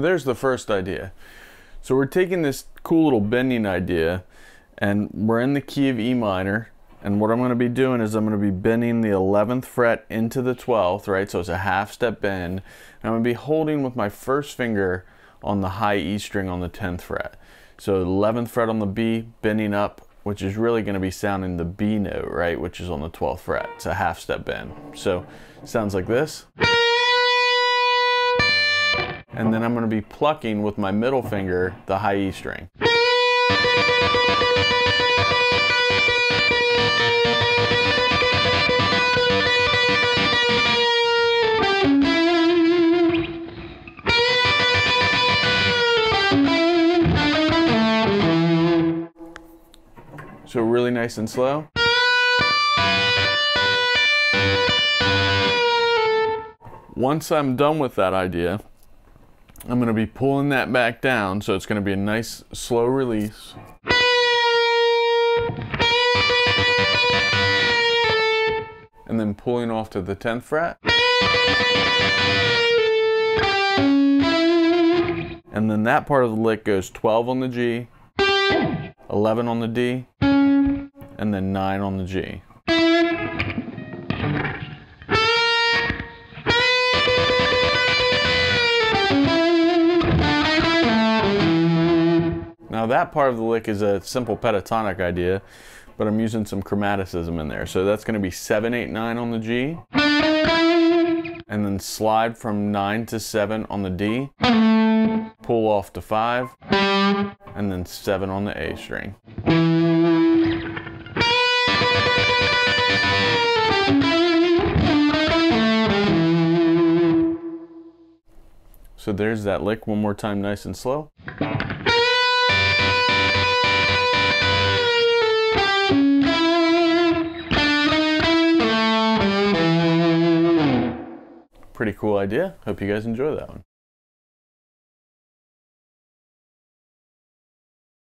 there's the first idea. So we're taking this cool little bending idea and we're in the key of E minor. And what I'm going to be doing is I'm going to be bending the 11th fret into the 12th, right? So it's a half step bend. And I'm going to be holding with my first finger on the high E string on the 10th fret. So 11th fret on the B, bending up, which is really going to be sounding the B note, right? Which is on the 12th fret. It's a half step bend. So sounds like this. And then I'm going to be plucking with my middle finger the high E string. So really nice and slow. Once I'm done with that idea, I'm going to be pulling that back down so it's going to be a nice slow release. And then pulling off to the 10th fret. And then that part of the lick goes 12 on the G, 11 on the D, and then 9 on the G. Now that part of the lick is a simple pentatonic idea, but I'm using some chromaticism in there. So that's going to be 7, 8, 9 on the G, and then slide from 9 to 7 on the D, pull off to 5, and then 7 on the A string. So there's that lick one more time nice and slow. Pretty cool idea. Hope you guys enjoy that one.